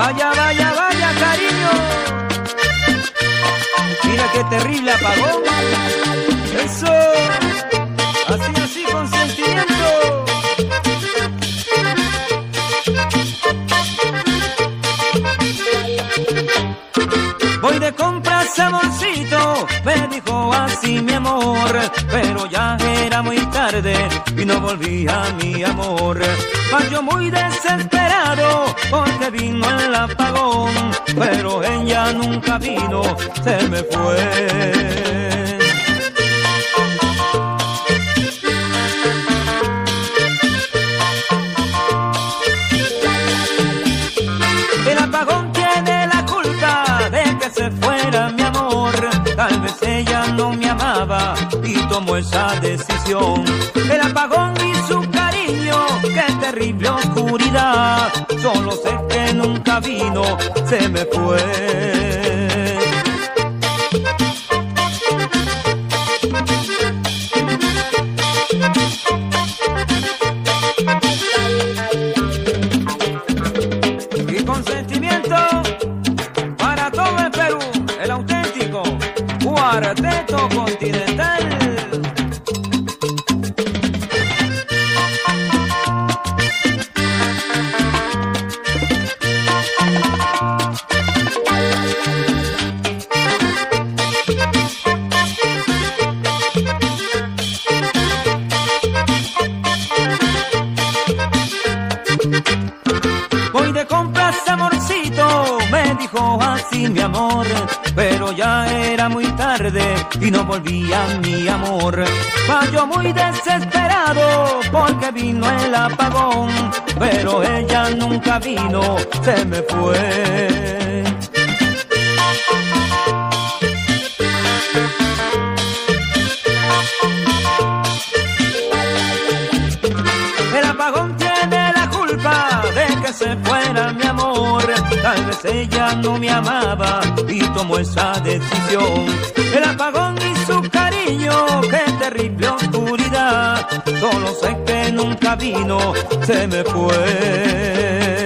Vaya, vaya, vaya, cariño. Mira qué terrible apagón. Eso. Así, así, con sentimiento. Voy de compras, amorcito, me dijo así mi amor, pero ya era muy tarde y no volvía mi amor. Mas yo muy desesperado apagón, pero ella nunca vino, se me fue. El apagón tiene la culpa de que se fuera mi amor. Tal vez ella no me amaba y tomó esa decisión. El apagón y su cariño, qué terrible oscuridad. Solo que nunca vino, se me fue. y con sentimiento para todo el Perú, el auténtico cuarteto continental. Pero ya era muy tarde y no volvía mi amor. Yo muy desesperado porque vino el apagón, pero ella nunca vino, se me fue. El apagón tiene la culpa de que se fuera mi amor. Vez ella no me amaba y tomó esa decisión. El apagón y su cariño, qué terrible oscuridad. Solo sé que nunca vino, se me fue.